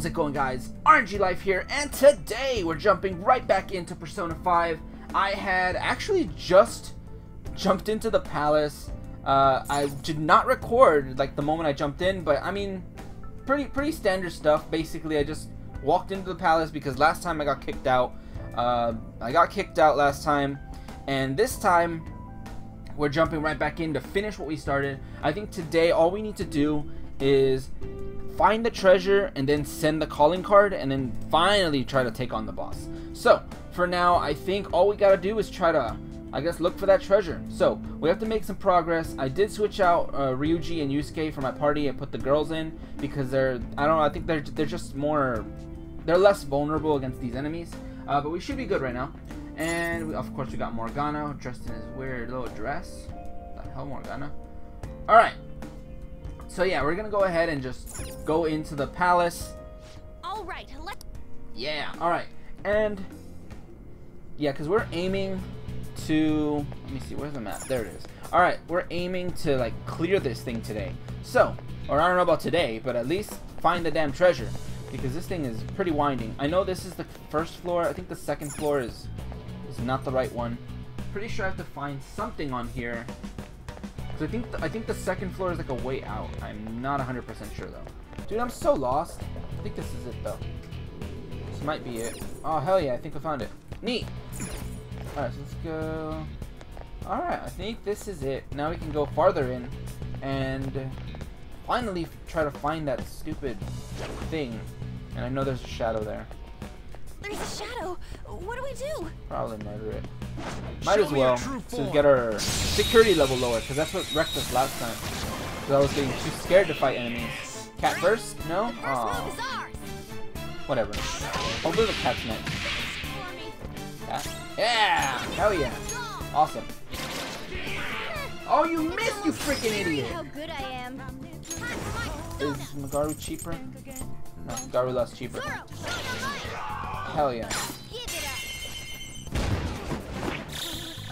How's it going guys? RNG Life here and today we're jumping right back into Persona 5. I had actually just jumped into the palace. Uh, I did not record like the moment I jumped in, but I mean, pretty pretty standard stuff. Basically, I just walked into the palace because last time I got kicked out. Uh, I got kicked out last time, and this time we're jumping right back in to finish what we started. I think today all we need to do is find the treasure and then send the calling card and then finally try to take on the boss. So, for now, I think all we gotta do is try to, I guess, look for that treasure. So, we have to make some progress. I did switch out uh, Ryuji and Yusuke for my party and put the girls in because they're, I don't know, I think they're, they're just more, they're less vulnerable against these enemies. Uh, but we should be good right now. And, we, of course, we got Morgana dressed in his weird little dress. What the hell, Morgana? Alright, so yeah, we're gonna go ahead and just go into the palace. All right, let. Yeah. All right, and yeah, because we're aiming to. Let me see. Where's the map? There it is. All right, we're aiming to like clear this thing today. So, or I don't know about today, but at least find the damn treasure because this thing is pretty winding. I know this is the first floor. I think the second floor is is not the right one. Pretty sure I have to find something on here so I think the, I think the second floor is like a way out. I'm not 100% sure though. Dude, I'm so lost. I think this is it though. This might be it. Oh hell yeah, I think I found it. Neat. Alright, so let's go. Alright, I think this is it. Now we can go farther in and finally try to find that stupid thing. And I know there's a shadow there. There's a shadow. What do we do? Probably murder it. Might as well to get our security level lower, because that's what wrecked us last time. Because I was getting too scared to fight enemies. Cat first? No? Aww. Whatever. Hopefully the cat's next. Cat? Yeah! Hell yeah! Awesome. Oh, you missed, you freaking idiot! How good I am. Is Magaru cheaper? No, Garu less cheaper. Hell yeah.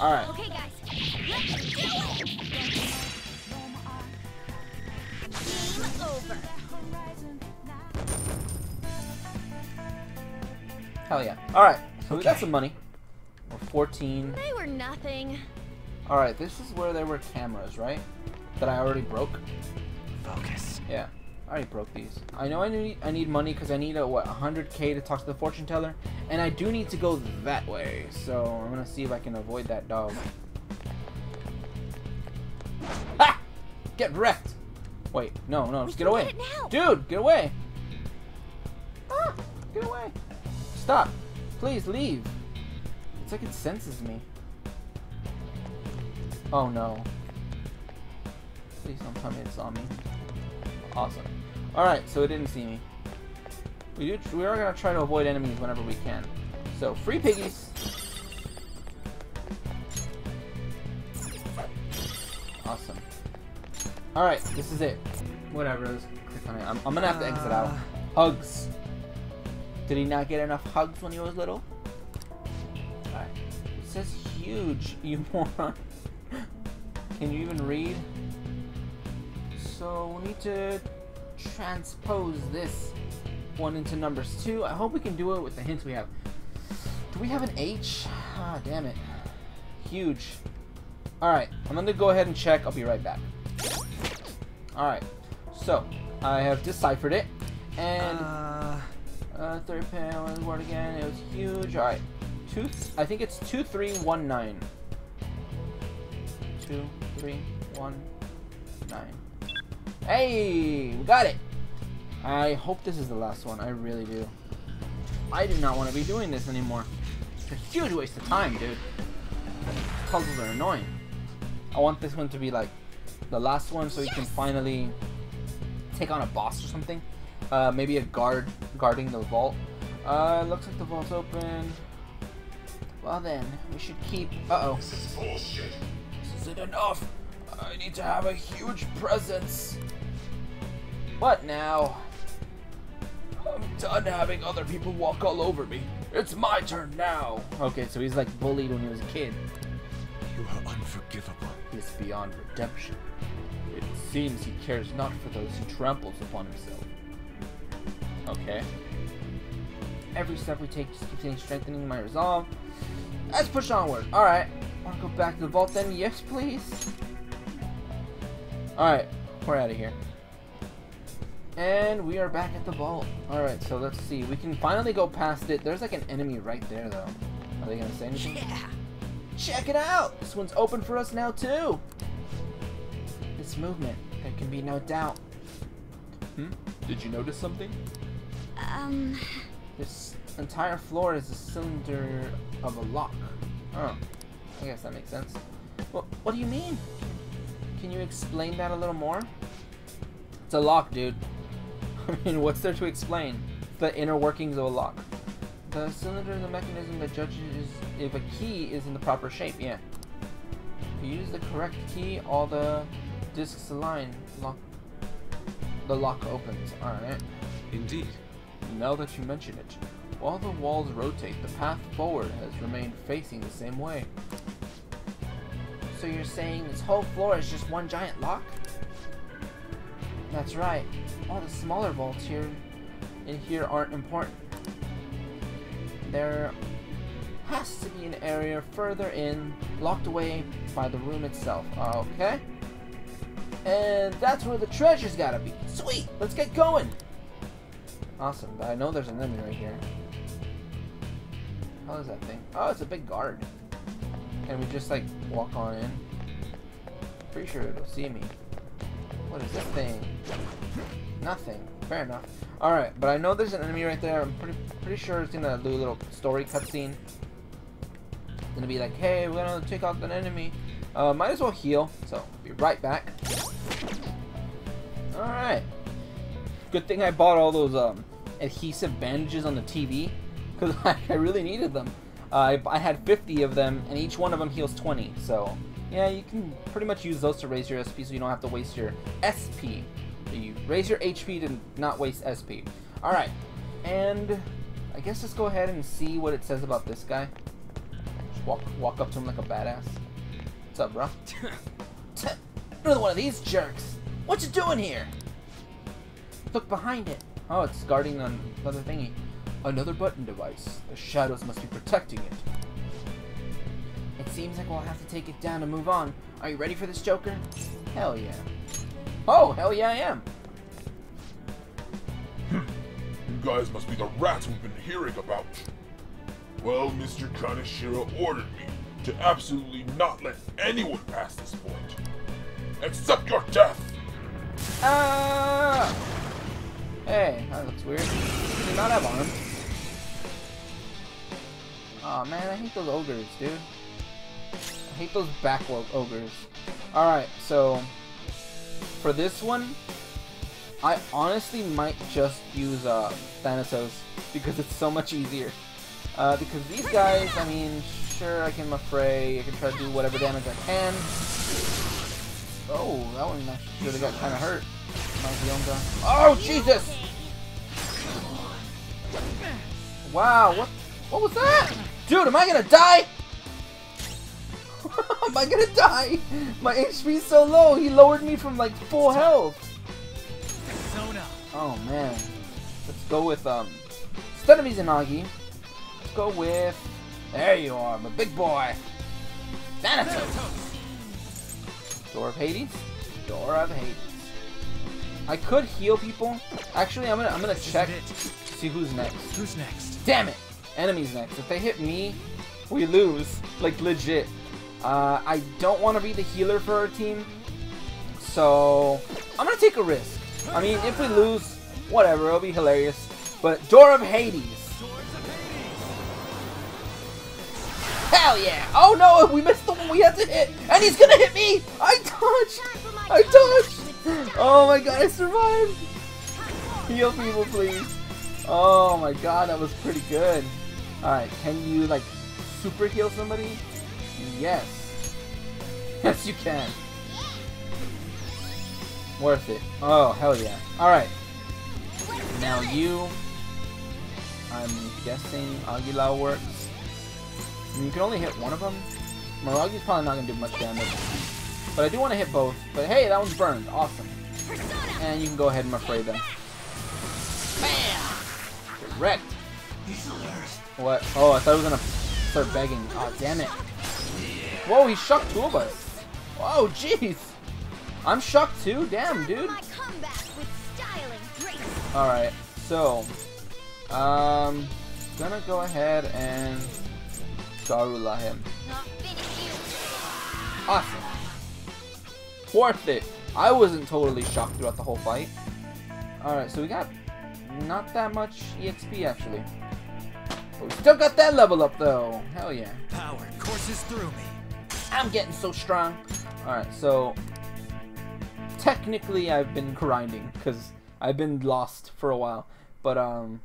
Alright. Okay, guys. Game over. Hell yeah. Alright, so we got some money. We're 14. They were nothing. Alright, this is where there were cameras, right? That I already broke? Focus. Yeah. I already broke these. I know I need I need money because I need a what 100k to talk to the fortune teller, and I do need to go that way. So I'm gonna see if I can avoid that dog. Ah! Get wrecked! Wait, no, no, just get away, dude, get away! Ah! Get away! Stop! Please leave. It's like it senses me. Oh no! Please don't tell me it saw me. Awesome. Alright, so it didn't see me. We, do, we are going to try to avoid enemies whenever we can. So, free piggies. Awesome. Alright, this is it. Whatever, let's click on it. I'm, I'm going to have to exit out. Ah. Hugs. Did he not get enough hugs when he was little? Alright. It says huge, you moron. Can you even read? So we need to transpose this one into numbers two. I hope we can do it with the hints we have. Do we have an H? Ah, damn it. Huge. Alright, I'm gonna go ahead and check. I'll be right back. Alright, so I have deciphered it. And uh, uh third panel word again. It was huge. Alright. Two I think it's two three one nine. Two, three, one, nine. Hey, we got it. I hope this is the last one. I really do. I do not want to be doing this anymore. It's a huge waste of time, dude. Puzzles are annoying. I want this one to be like the last one so we can finally take on a boss or something. Uh, maybe a guard guarding the vault. Uh, looks like the vault's open. Well then, we should keep... Uh-oh. This is bullshit. This isn't enough. I need to have a huge presence. What now? I'm done having other people walk all over me. It's my turn now. Okay, so he's like bullied when he was a kid. You are unforgivable. He's beyond redemption. It seems he cares not for those he tramples upon himself. Okay. Every step we take just keeps strengthening my resolve. Let's push onward. Alright. Wanna go back to the vault then? Yes, please. Alright. We're out of here. And we are back at the vault. Alright, so let's see. We can finally go past it. There's like an enemy right there, though. Are they gonna say anything? Yeah. Check it out! This one's open for us now, too! This movement, there can be no doubt. Hmm? Did you notice something? Um, This entire floor is a cylinder of a lock. Oh, I guess that makes sense. What, what do you mean? Can you explain that a little more? It's a lock, dude. I mean, what's there to explain? The inner workings of a lock. The cylinder is the mechanism that judges if a key is in the proper shape, yeah. If you use the correct key, all the discs align. Lock. The lock opens. Alright. Indeed. Now that you mention it, while the walls rotate, the path forward has remained facing the same way. So you're saying this whole floor is just one giant lock? That's right. All the smaller vaults here in here aren't important. There has to be an area further in, locked away by the room itself. Okay? And that's where the treasure's gotta be. Sweet! Let's get going! Awesome, I know there's an enemy right here. How is that thing? Oh, it's a big guard. Can we just like walk on in? Pretty sure it'll see me. What is this thing? Nothing. Fair enough. Alright, but I know there's an enemy right there. I'm pretty pretty sure it's gonna do a little story cutscene. Gonna be like, hey, we're gonna take out an enemy. Uh, might as well heal, so be right back. Alright. Good thing I bought all those um, adhesive bandages on the TV because I really needed them. Uh, I, I had 50 of them, and each one of them heals 20. So, yeah, you can pretty much use those to raise your SP so you don't have to waste your SP. You raise your HP to not waste SP. Alright, and I guess let's go ahead and see what it says about this guy. Just walk, walk up to him like a badass. What's up, bro? Another one of these jerks. What you doing here? Look behind it. Oh, it's guarding another thingy. Another button device. The shadows must be protecting it. It seems like we'll have to take it down to move on. Are you ready for this, Joker? Hell yeah. Oh, hell yeah I am. You guys must be the rats we've been hearing about. Well, Mr. Kaneshiro ordered me to absolutely not let anyone pass this point. Except your death! Ah! Hey, that looks weird. Does he not have arms? oh, man, I hate those ogres, dude. I hate those back ogres. Alright, so for this one, I honestly might just use uh, Thanatos because it's so much easier. Uh, because these guys, I mean, sure, I can affray, I can try to do whatever damage I can. Oh, that one actually really got kind of hurt. Oh, Jesus! Wow, what what was that? Dude, am I gonna die? am I gonna die? My HP's so low, he lowered me from like full health. Oh man. Let's go with um instead of Izanagi, let's go with there you are, my big boy. Thanatos. Door of Hades? Door of Hades. I could heal people. Actually, I'm gonna I'm gonna This check see who's next. Who's next? Damn it! Enemies next. If they hit me, we lose. Like legit. Uh, I don't want to be the healer for our team, so I'm gonna take a risk. I mean, if we lose, whatever, it'll be hilarious. But Door of Hades. Hell yeah! Oh no, we missed the one we had to hit, and he's gonna hit me! I dodged! I dodged! Oh my god, I survived! Heal people, please. Oh my god, that was pretty good. Alright, can you, like, super heal somebody? Yes. Yes, you can. Worth it. Oh, hell yeah. Alright. Now you... I'm guessing Agilao works. You can only hit one of them. Maragi's probably not going to do much damage. But I do want to hit both. But hey, that one's burned. Awesome. And you can go ahead and afraid them. Bam! wrecked. What? Oh, I thought he was gonna start begging. Oh, damn it. Whoa, he shocked two of us. Whoa, jeez. I'm shocked too. Damn, dude. My comeback with style and grace. Alright, so, um, gonna go ahead and Garula him. I'll finish you. Awesome. Worth it. I wasn't totally shocked throughout the whole fight. Alright, so we got not that much EXP actually. But we still got that level up though. Hell yeah. Power courses through me. I'm getting so strong. Alright, so technically I've been grinding because I've been lost for a while. But um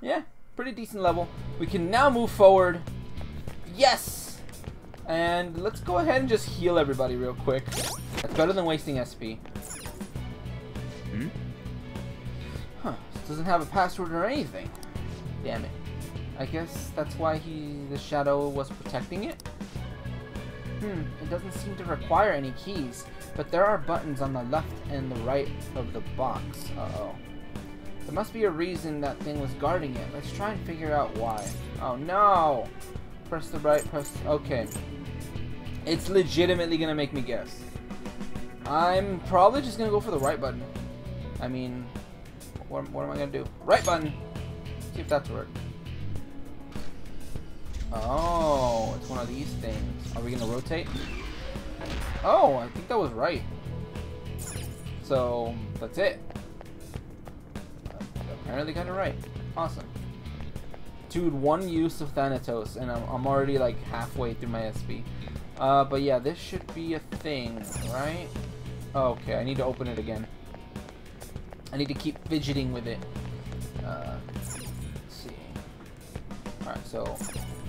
yeah, pretty decent level. We can now move forward. Yes! And let's go ahead and just heal everybody real quick. That's better than wasting SP. Hmm? Huh, this doesn't have a password or anything. Damn it. I guess that's why he the shadow was protecting it? Hmm, it doesn't seem to require any keys, but there are buttons on the left and the right of the box. Uh-oh. There must be a reason that thing was guarding it. Let's try and figure out why. Oh no! Press the right, press... Okay. It's legitimately gonna make me guess. I'm probably just gonna go for the right button. I mean, what, what am I gonna do? Right button! See if that's work. Oh, it's one of these things. Are we gonna rotate? Oh, I think that was right. So, that's it. Apparently got it right. Awesome. Dude, one use of Thanatos, and I'm, I'm already like halfway through my SP. Uh, but yeah, this should be a thing, right? Okay, I need to open it again. I need to keep fidgeting with it. Uh, let's see. Alright, so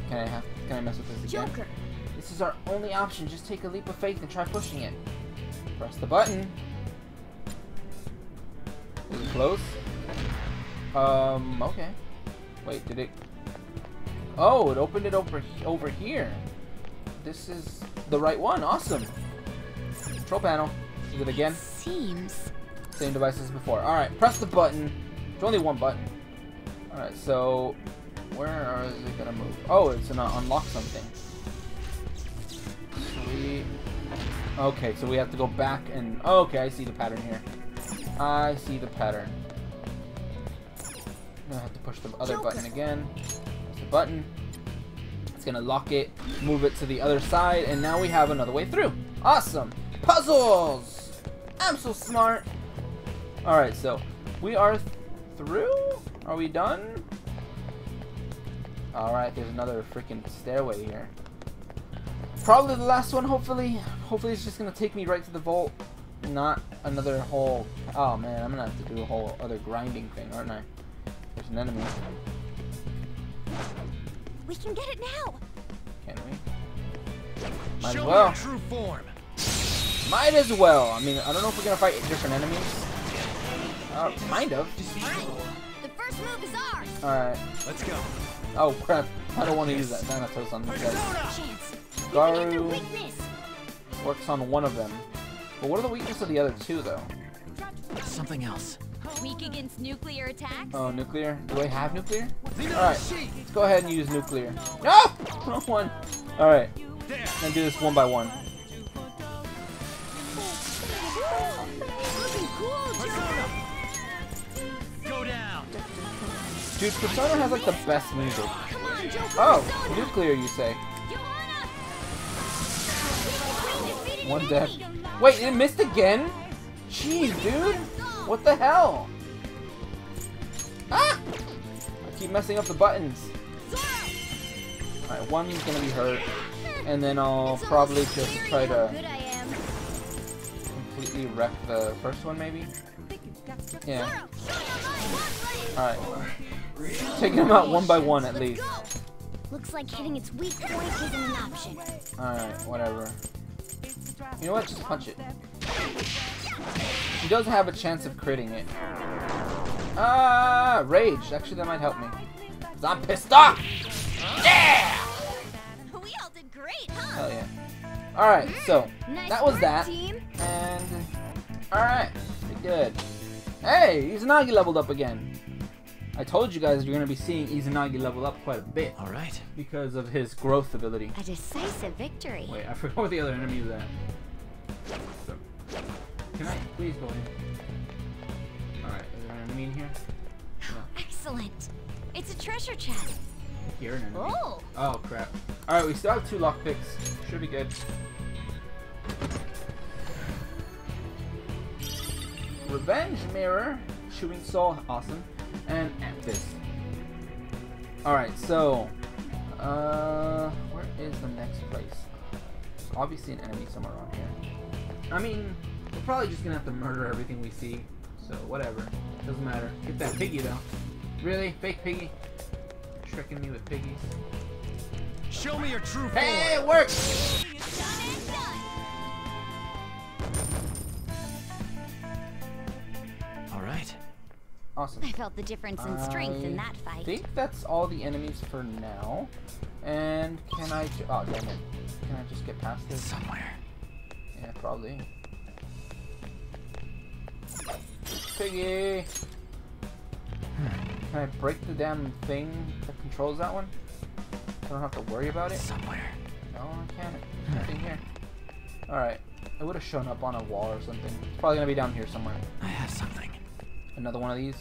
can I have can I mess with this again? Joker. This is our only option. Just take a leap of faith and try pushing it. Press the button. Close? Um, okay. Wait, did it... Oh, it opened it over, over here. This is the right one. Awesome. Control panel. Is it again? Seems. Same device as before. Alright, press the button. There's only one button. Alright, so... Where is it gonna move? Oh, it's gonna unlock something. Okay, so we have to go back and... Oh, okay, I see the pattern here. I see the pattern. I'm gonna have to push the other button again. Press the button. It's gonna lock it, move it to the other side, and now we have another way through. Awesome! Puzzles! I'm so smart! Alright, so we are th through? Are we done? Alright, there's another freaking stairway here. Probably the last one, hopefully. Hopefully it's just gonna take me right to the vault. Not another whole... Oh man, I'm gonna have to do a whole other grinding thing, aren't I? There's an enemy. We can get it now. Can we? Might Show as well. true form. Might as well. I mean, I don't know if we're gonna fight different enemies. Uh, kind of. Alright. The first move is ours. Alright. Let's go. Oh crap. I don't want to use that Thanatos on these guys. Persona. Chance. You can get their Garu weakness. works on one of them. But what are the weaknesses of the other two, though? Something else. Weak against nuclear attacks. Oh, nuclear? Do I have nuclear? Leave it Alright, on the sheet. let's go ahead and use nuclear. No! Wrong one. Alright, There. and do this one by one. Looking cool, Joker. Persona. Go down. Dude, Persona has like the best music. Come on, Joker. Oh, nuclear, you say? One dead. Wait, it missed again? Jeez, dude. What the hell? Ah! I keep messing up the buttons. Alright, one's gonna be hurt. And then I'll probably just try to good I am. completely wreck the first one, maybe? Yeah. Zorro, show your light. Alright. Taking them out one by one at least. Looks like hitting its weak point isn't an option. Alright, whatever. You know what? Just punch it. He does have a chance of critting it. Ah, rage. Actually, that might help me. 'Cause I'm pissed off! Yeah! We all did great, huh? Hell yeah. Alright, so, that was that. And, alright, pretty good. Hey, he's Izanagi leveled up again. I told you guys you're gonna be seeing Izanagi level up quite a bit All right. because of his growth ability. A decisive victory. Wait, I forgot what the other enemy was at. So, can I please go in? Alright, is there an enemy in here? Excellent. It's a treasure chest. Here, an enemy. Oh, Oh crap. Alright, we still have two lockpicks. Should be good. Revenge Mirror, Chewing Soul, awesome. And Amethyst. Alright, so uh where is the next place? There's obviously an enemy somewhere around here. I mean, we're probably just gonna have to murder everything we see. So whatever. Doesn't matter. Get that piggy though. Really? Fake piggy? Tricking me with piggies. Show me your true form. Hey, it worked! Awesome. I felt the difference in strength in that fight. I think that's all the enemies for now. And can I? ju- Oh damn it! Can I just get past this? Somewhere. Yeah, probably. Piggy. Can I break the damn thing that controls that one? I don't have to worry about it. Somewhere. No, I can't. Nothing here. All right. It would have shown up on a wall or something. It's probably gonna be down here somewhere. I have something. Another one of these?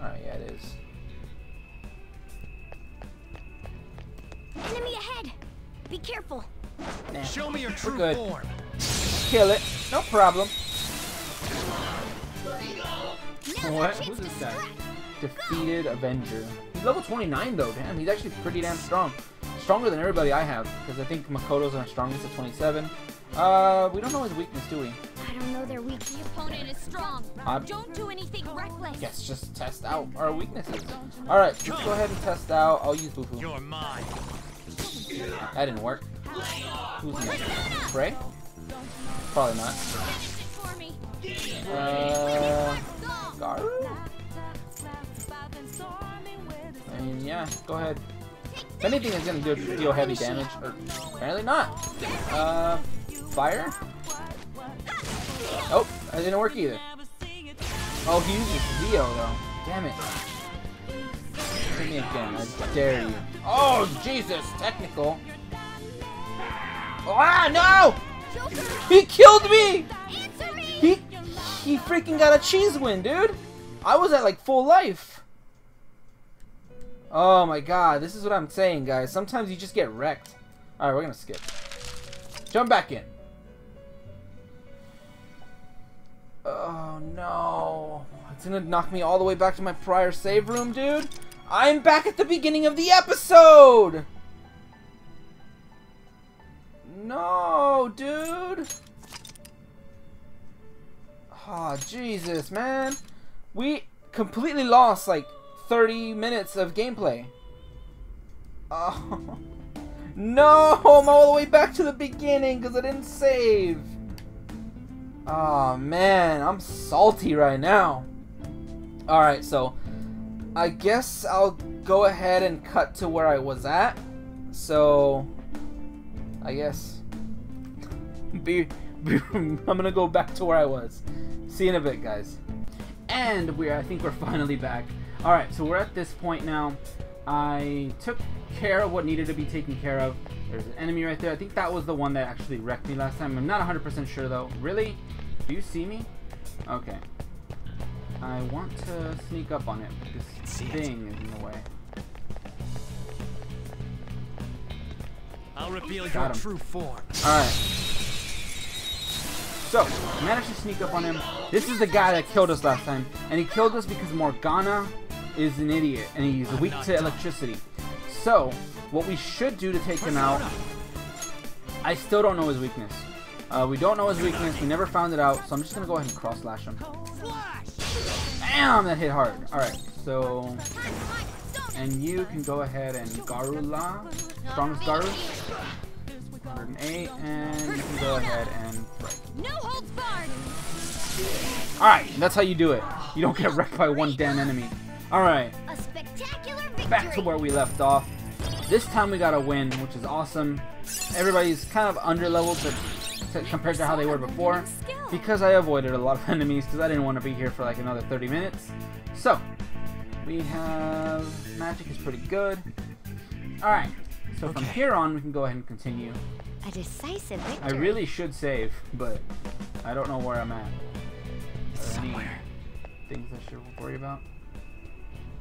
Alright, yeah, it is. Enemy ahead. Be careful. Nah, Show me your we're true good. form. Kill it. No problem. Now's What? Who's this guy? strike. Defeated Avenger. He's level 29 though, damn. He's actually pretty damn strong. Stronger than everybody I have, because I think Makoto's our strongest at 27. Uh, we don't know his weakness, do we? I don't know their weak. The opponent is strong. I'm- Don't do anything reckless. Guess just test out our weaknesses. Alright, let's go ahead and test out. I'll use Boo You're mine. That didn't work. Who's next? Spray? Probably not. Finish it for me. Uh, Garu? I mean, yeah, go ahead. If anything is gonna do deal heavy damage, or apparently not. Uh, fire? Oh, that didn't work either. Oh, he uses Zio though. Damn it. Hit me again, I dare you. Oh, Jesus, technical. Ah, no! He killed me! He, he freaking got a cheese win, dude! I was at like full life. Oh my god, this is what I'm saying, guys. Sometimes you just get wrecked. Alright, we're gonna skip. Jump back in. Oh no. It's gonna knock me all the way back to my prior save room, dude. I'm back at the beginning of the episode! No, dude! Oh, Jesus, man. We completely lost like 30 minutes of gameplay. Oh. No, I'm all the way back to the beginning because I didn't save. Oh, man. I'm salty right now. Alright, so I guess I'll go ahead and cut to where I was at. So, I guess. Be, be, I'm gonna go back to where I was. See you in a bit, guys. And we're, I think we're finally back. Alright, so we're at this point now. I took care of what needed to be taken care of. There's an enemy right there. I think that was the one that actually wrecked me last time. I'm not 100% sure though. Really? Do you see me? Okay. I want to sneak up on it. This thing is in the way. I'll reveal Got your him. true form. Alright. So, managed to sneak up on him. This is the guy that killed us last time. And he killed us because Morgana is an idiot. And he's weak to electricity. So, what we should do to take him out... I still don't know his weakness. Uh, we don't know his weakness. We never found it out. So I'm just going to go ahead and cross slash him. Bam! That hit hard. Alright, so... And you can go ahead and Garula. Strongest Garu. 108. And you can go ahead and break. No holds barred. Alright, that's how you do it. You don't get wrecked by one damn enemy. Alright, A spectacular victory. back to where we left off. This time we got a win, which is awesome. Everybody's kind of under leveled to, to, compared to how they were before. Because I avoided a lot of enemies because I didn't want to be here for like another 30 minutes. So, We have magic is pretty good. All right. So from here on, we can go ahead and continue. A decisive victory. I really should save, but I don't know where I'm at. It's Are somewhere. Things I should worry about.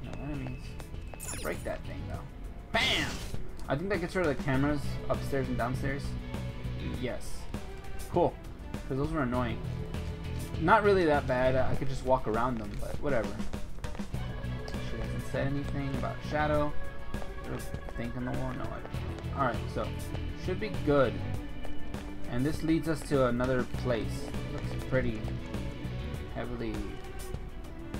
No enemies. Break that thing though. Bam! I think that gets rid of the cameras upstairs and downstairs. Yes. Cool. Because those were annoying. Not really that bad. I could just walk around them, but whatever. She hasn't said anything about Shadow. Or think on the wall? No, I don't. Alright, so. Should be good. And this leads us to another place. Looks pretty heavily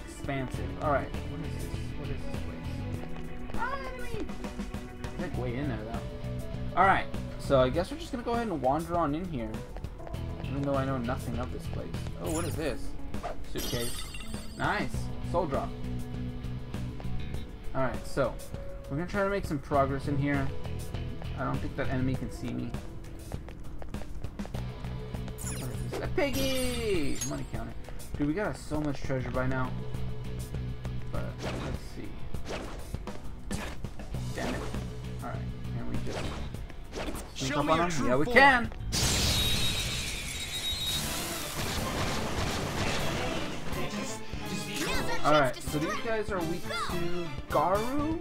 expansive. Alright, what is this? What is this place? Ah, enemy! Way in there though. Alright, so I guess we're just gonna go ahead and wander on in here. Even though I know nothing of this place. Oh, what is this? Suitcase. Nice. Soul drop. Alright, so we're gonna try to make some progress in here. I don't think that enemy can see me. A piggy! Money counter. Dude, we got so much treasure by now. Just Show up on him? Yeah, we form. can! Alright, so these guys are weak to Garu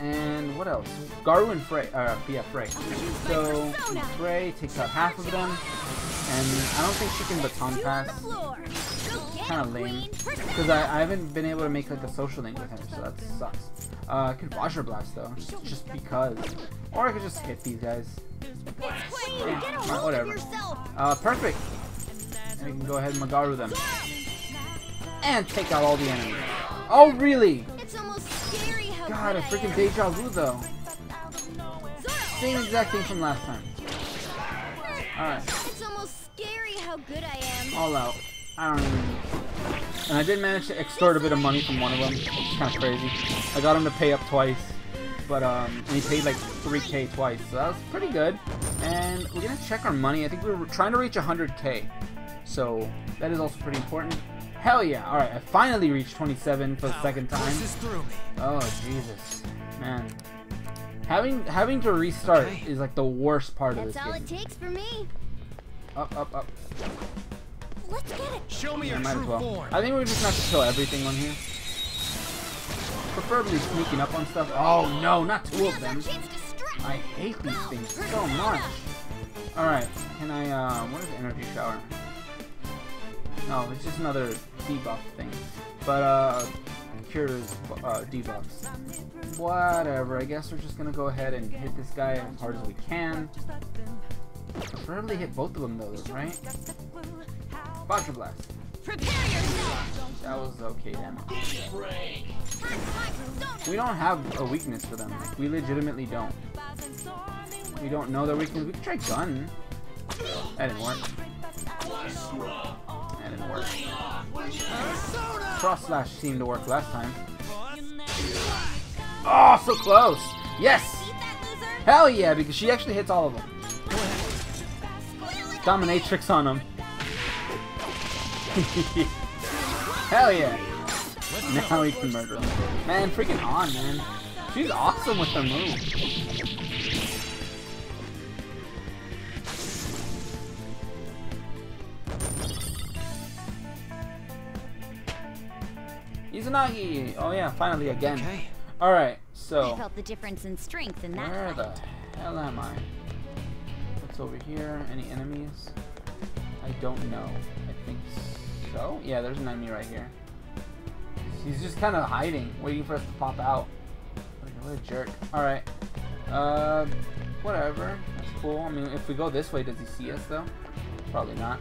and what else? Garu and Frei. Uh, yeah, Frei. So Frei takes out half of them, and I don't think she can baton pass. Kind of lame, because I, I haven't been able to make like a social link with her, so that sucks. Uh, I could Vajra Blast though, just, just because, or I could just hit these guys. Yeah, whatever. Uh, perfect. And we can go ahead and Magaru them. And take out all the enemies. Oh, really? It's almost scary God, a freaking deja vu though. Same exact thing from last time. Alright, It's almost scary how good I am. all out. I don't even. And I did manage to extort a bit of money from one of them. It's kind of crazy. I got him to pay up twice. But, um, and he paid like 3k twice. So that was pretty good. And we're gonna check our money. I think we were trying to reach 100k. So that is also pretty important. Hell yeah. Alright, I finally reached 27 for the second time. Pushes through me. Oh Jesus, man. Having having to restart Okay. is like the worst part of this That's this all game. it takes for me. Up, up, up. Let's get it. Show me Yeah, your might true as well. form. I think we're just gonna have to kill everything on here. Preferably sneaking up on stuff. Oh no, not two of them. chance to strike. I hate these things so much. All right, can I? Um, what is the energy shower? No, it's just another debuff thing. But uh, cures uh, debuffs. Whatever. I guess we're just gonna go ahead and hit this guy as hard as we can. Preferably hit both of them though, right? Vajra blast. Prepare yourself. That was okay damage. We don't have a weakness for them. Like, we legitimately don't. We don't know their weakness. We could try gun. That didn't work. That didn't work. Cross slash seemed to work last time. Oh, so close! Yes! Beat that loser. Hell yeah, because she actually hits all of them. Dominatrix on them. Hell yeah! Now we can murder them. Man, freaking on, man. She's awesome with her move. Izanagi! Oh yeah, finally again. Okay. Alright, so. I so... felt the difference in strength in that Where fight. the hell am I? What's over here? Any enemies? I don't know. So. Yeah, there's an enemy right here. He's just kind of hiding, waiting for us to pop out. What a- jerk. Alright. Uh, whatever. That's cool. I mean, if we go this way, does he see us, though? Probably not.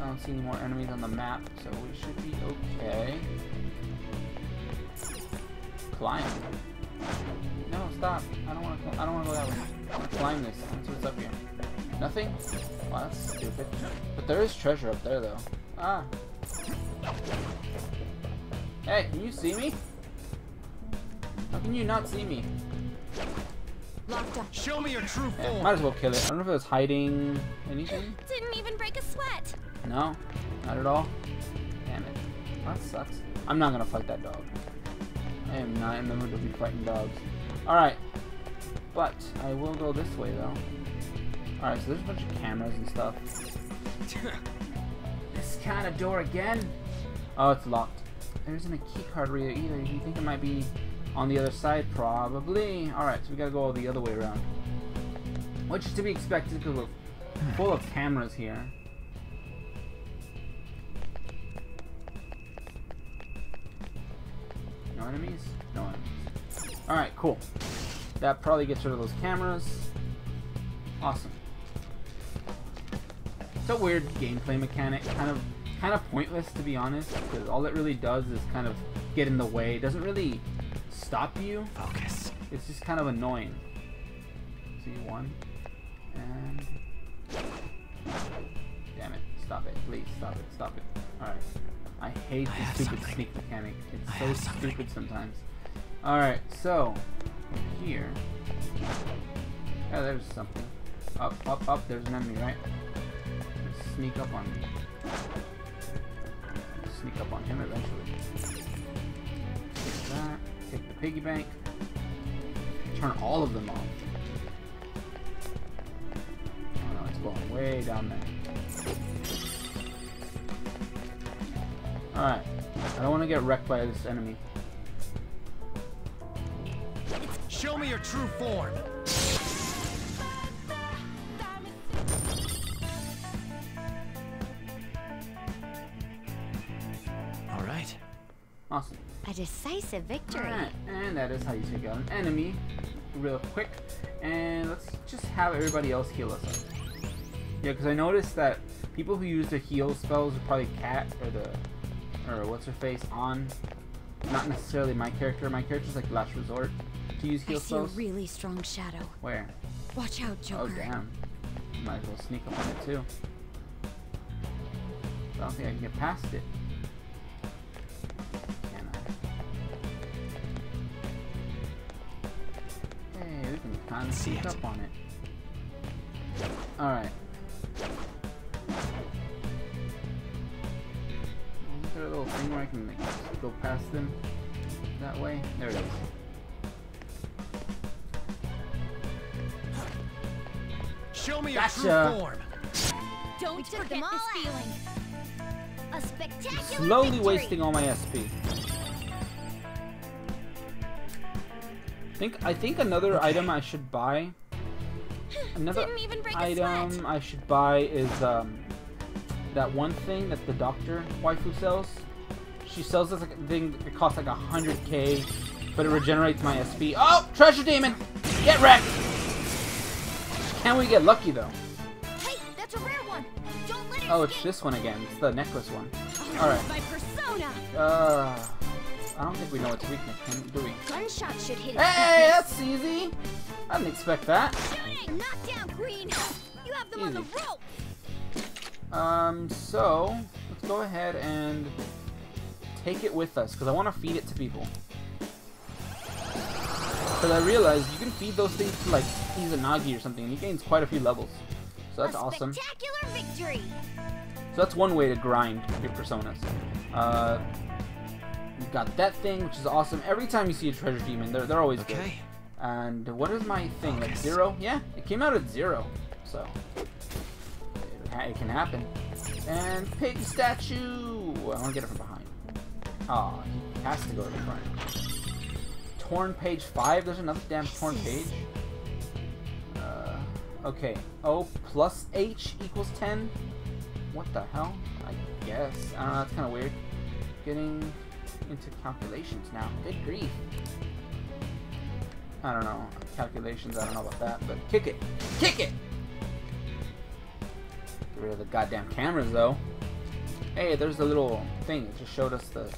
I don't see any more enemies on the map, so we should be okay. Climb. No, stop. I don't want to. I don't want to go that way. Climb this. That's what's up here. Nothing. Wow, that's stupid. But there is treasure up there, though. Ah. Hey, can you see me? How can you not see me? Locked up. Show me your true Yeah, form. might as well kill it. I don't know if it was hiding anything. Didn't even break a sweat. No, not at all. Damn it. That sucks. I'm not gonna fight that dog. I am not in the mood to be fighting dogs. Alright. But I will go this way though. Alright, so there's a bunch of cameras and stuff. This kind of door again? Oh, it's locked. There isn't a key card reader either. You think it might be on the other side? Probably. Alright, so we gotta go all the other way around. Which is to be expected because we're full of cameras here. No enemies? No enemies. Alright, cool. That probably gets rid of those cameras. Awesome. It's a weird gameplay mechanic, kind of kind of pointless to be honest, because all it really does is kind of get in the way. It doesn't really stop you. Focus. It's just kind of annoying. See one. And damn it. Stop it. Please stop it. Stop it. Alright. I hate I this stupid something. sneak mechanic. It's I so stupid sometimes. Alright, so here. Yeah, there's something. Up, up, up, there's an enemy, right? Sneak up on me. Sneak up on him eventually. Take that. Take the piggy bank. Turn all of them off. Oh no, it's going way down there. Alright. I don't want to get wrecked by this enemy. Show me your true form. Awesome. A decisive victory. Alright, and that is how you take out an enemy real quick. And let's just have everybody else heal us up. Yeah, because I noticed that people who use the heal spells are probably Cat or the or what's her face on. Not necessarily my character. My character's like last resort to use heal I heal see a spells. really strong shadow. Where? Watch out, Joker. Oh Joker. damn. Might as well sneak up on it too. I don't think I can get past it. Hey, we can kind of See sneak up on it. Alright. Is there a little thing where I can like, go past them that way? There it is. Show me your Gotcha. true form. Don't forget them all this feeling. A spectacular Slowly victory. wasting all my SP. Think I think another Okay. item I should buy. Another Didn't even break a item sweat. I should buy is um that one thing that the doctor waifu sells. She sells this like, thing that costs like a hundred k, but it regenerates my SP. Oh, treasure demon! Get wrecked! Can we get lucky though? Hey, that's a rare one. Don't let it Oh, it's escape. this one again. It's the necklace one. Alright. My persona. Uh, I don't think we know its weakness, can- do we? Gunshot should hit it. Hey, that's easy. I didn't expect that. Shooting. Knock down, Queen. You have them on the rope. Um, so let's go ahead and take it with us because I want to feed it to people. Because I realized you can feed those things to like Izanagi or something, and he gains quite a few levels. So that's awesome. Spectacular victory. So that's one way to grind your personas. Uh, you got that thing, which is awesome. Every time you see a treasure demon, they're, they're always good. Okay. And what is my thing? Like zero? Yeah, it came out at zero. So it, ha- it can happen. And pig statue. I want to get it from behind. Oh, he has to go to the front. Torn page five. There's another damn torn page. Uh, okay. O plus H equals ten. What the hell? I guess. I don't know. That's kind of weird. Getting into calculations now. Good grief. I don't know. Calculations, I don't know about that, but kick it. Kick it! Get rid of the goddamn cameras, though. Hey, there's a little thing. It just showed us the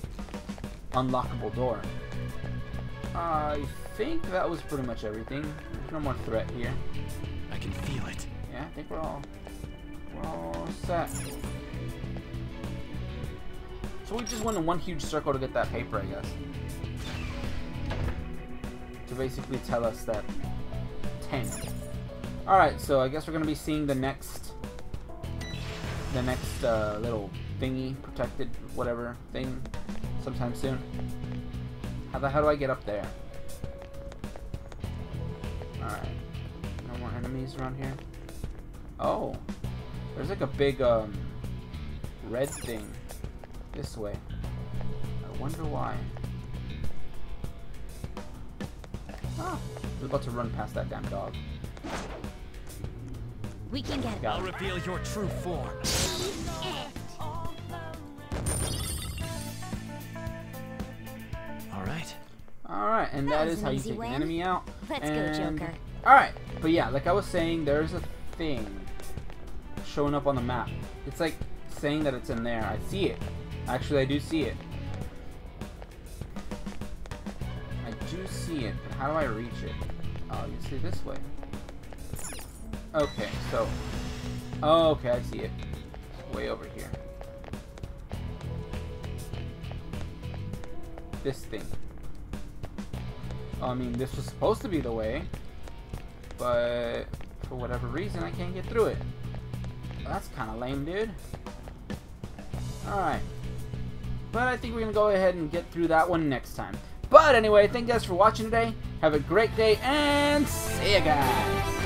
unlockable door. I think that was pretty much everything. There's no more threat here. I can feel it. Yeah, I think we're all we're all set. So we just went in one huge circle to get that paper, I guess. To basically tell us that 10. Alright, so I guess we're gonna be seeing the next the next uh, little thingy, protected whatever thing. Sometime soon. How the hell do I get up there? Alright. No more enemies around here. Oh. There's like a big, um, red thing this way. I wonder why. Ah, I was about to run past that damn dog. We can get it. Got I'll reveal your true form. All right. Alright, and That that was is an how you take win. an enemy out. Let's go. Joker. Alright, but yeah, like I was saying, there's a thing showing up on the map. It's like saying that it's in there. I see it. Actually, I do see it. I do see it, but how do I reach it? Oh, you see this way. Okay, so... Oh, okay, I see it. It's way over here. This thing. I mean, this was supposed to be the way, but for whatever reason, I can't get through it. That's kind of lame, dude. Alright. But I think we're going to go ahead and get through that one next time. But anyway, thank you guys for watching today. Have a great day, and see you guys!